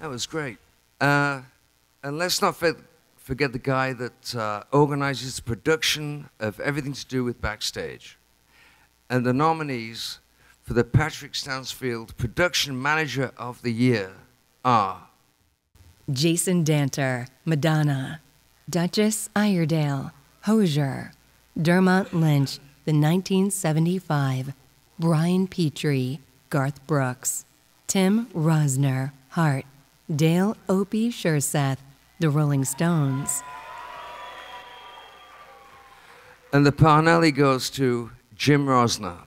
That was great. Uh, and let's not forget the guy that uh, organizes the production of everything to do with backstage. And the nominees for the Patrick Stansfield Production Manager of the Year are Jason Danter, Madonna. Duchess Iredale, Hozier. Dermont Lynch, The 1975. Brian Petrie, Garth Brooks. Tim Rosner, Heart. Dale Opie Skjerseth, The Rolling Stones. And the Parnelli goes to Jim Rosner.